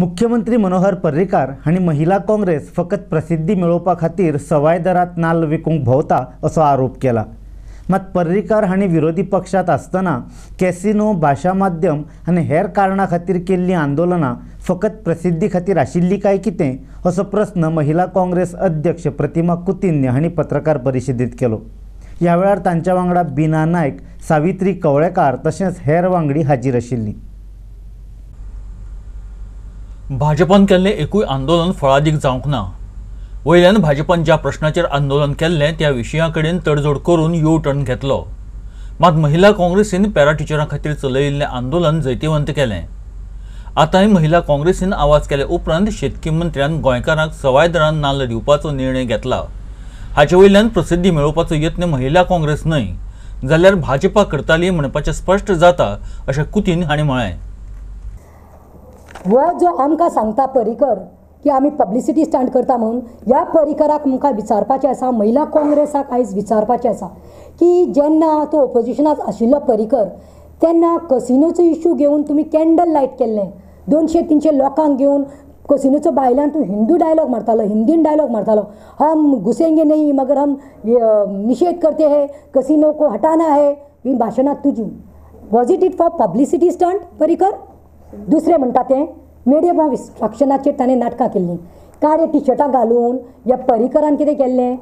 मुख्यमंत्री मनोहर पर्रीकार हांणी महिला काँग्रेस फकत प्रसिद्धी मेळोवपा खातीर सवाय दरात नाल्ल विकूंक भोंवता असो आरोप केला. मात पर्रीकार हांणी विरोधी पक्षांत आसतना कॅसिनो भाशा माध्यम आनी हेर कारणां खातीर केल्लीं आंदोलनां फकत प्रसिद्धी खातीर आशिल्लीं काय कितें? असो प्रस्न महिला काँग्रेस अध्यक्ष प्रतिमा कुतिन्य हांणी पत्रकार परिशदेंत केलो. ह्या वेळार तांच्या वांगडा बिना नायक सावित्री कवळेकार तशेंच हेर वांगडी हाजीर आशिल्लीं. भाजपान केल्लें एकूय आंदोलन फळादीक जावंक ना. वयल्यान भाजपान ज्या प्रश्नाचेर आंदोलन केल्लें त्या विशया कडेन तडजोड करून यू टर्न घेतलो. मात महिला काँग्रेसीन पॅरा टिचरां खातीर चलयिल्लें आंदोलन जैतिवंत केलें. आतांय महिला काँग्रेसीन आवाज केले उपरांत शेतकी मंत्र्यान गोंयकारांक सवाय दरान नाल्ल दिवपाचो निर्णय घेतला. हाचे वयल्यान प्रसिद्धी मेळोवपाचो यत्न महिला काँग्रेस न्हय जाल्यार भाजपा करताली म्हणपाचें स्पश्ट जाता अशें कुतीन हांणी म्हळें. हो जो आमकां सांगता पर्रीकर की आमी पब्लिसिटी स्टंट करता म्हणून ह्या पर्रीकराक आमकां विचारपाचें आसा महिला काँग्रेसाक आयज विचारपाचें आसा की जेन्ना तो ओपोजिशनाक आशिल्लो पर्रीकर तेन्ना कसिनोचो इश्यू घेवन तुमी कॅन्डल लायट केल्लें. दोनशे तिनशे लोकांक घेवन कसिनोचो भायल्यान तूं हिंदू डायलॉग मारतालो हिंदीन डायलॉग मारतालो. हम घुसेंगे नाही मगर हम निषेध करते हे कसिनो को हटाना है. ही भाशणां तुजी was it it for publicity stunt Parrikar दुसरें म्हणटा तें मिडियम ऑफ इंस्ट्रक्शनाचेर ताणें नाटकां केल्लीं काळे टी शर्टां घालून ह्या पर्रीकरान कितें केल्लें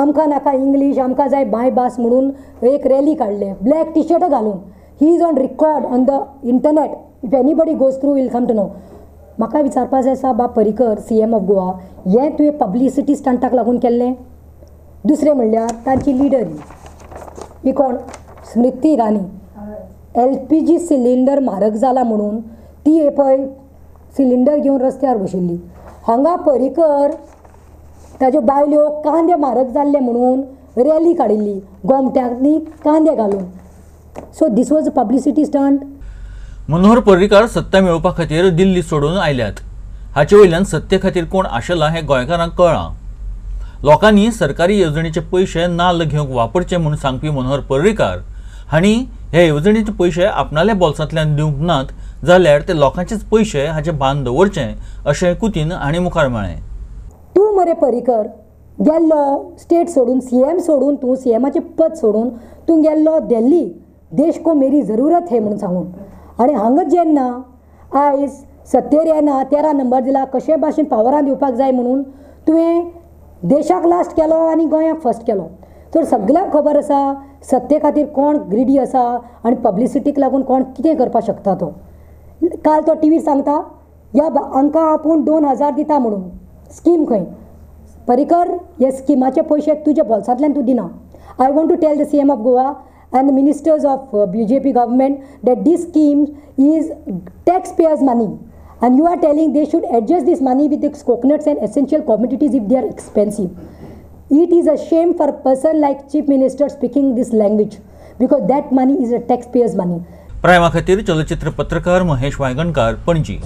आमकां नाका इंग्लीश आमकां जाय बाय भास म्हणून एक रॅली काडले ब्लॅक टी शर्ट घालून ही is on record on the internet if anybody goes through will come to know म्हाका विचारपाचें आसा बा Parrikar C M of Goa हें तुवें पब्लिसिटी स्टंटाक लागून केल्लें? दुसरें म्हणल्यार तांची लिडर ही. ही कोण? Smriti Irani. L P G cylinder म्हारग जाला म्हणून ती हे पळय सिलिंडर घेवन रस्त्यार बशिल्ली. हांगा पर्रीकर ताज्यो बायल्यो कांदे म्हारग जाल्ले म्हणून रॅली काडिल्ली गोमट्यांनी कांदे घालून. So this was a publicity stunt Manohar Parrikar सत्ता मेळोवपा खातीर दिल्ली सोडून आयल्यात. हाचे वयल्यान सत्ते खातीर कोण आशिल्ला हें गोंयकारांक कळ्ळां लोकांनी सरकारी येवजणेचे पयशे नाल्ल घेवंक वापरचे म्हूण सांगपी मनोहर पर्रीकार हांणी हे येवजणेचे पयशे आपणाल्या बोल्सांतल्यान दिवंक नात जाल्यार ते लोकांचेच पयशे हाचें भान दवरचें अशें कुतीन हांणी मुखार म्हळें तूं मरे पर्रीकर गेल्लो स्टेट सोडून सी एम सोडून तूं सी एमाचें पद सोडून तूं गेल्लो दिल्ली देश को मेरी जरुरत है म्हणून सांगून. आनी हांगा जेन्ना आयज सत्तेर येना तेरा नंबर दिला कशे भाशेन पावरान दिवपाक जाय म्हणून तुवें देशाक लास्ट केलो आनी गोंयाक फर्स्ट केलो. तर सगळ्यांक खबर आसा सत्ते खातीर कोण ग्रिडी आसा आनी पब्लिसिटीक लागून कोण कितें करपाक शकता तो. काल तो टी व्हीर सांगता या अंका आपूण दोन हजार दिता म्हणून. स्कीम खंय. परिकर हे स्किमाचे पयशे तुज्या बॉल्सांतल्यान तूं दिना. I want to tell the C M of Goa and ministers of B J P government that this scheme is taxpayers money and you are telling they should adjust this money with the coconuts and essential commodities if they are expensive it is a shame for person like chief minister speaking this language because that money is a taxpayers money प्रायमा खातीर चलचित्र पत्रकार महेश वायगणकार पणजी।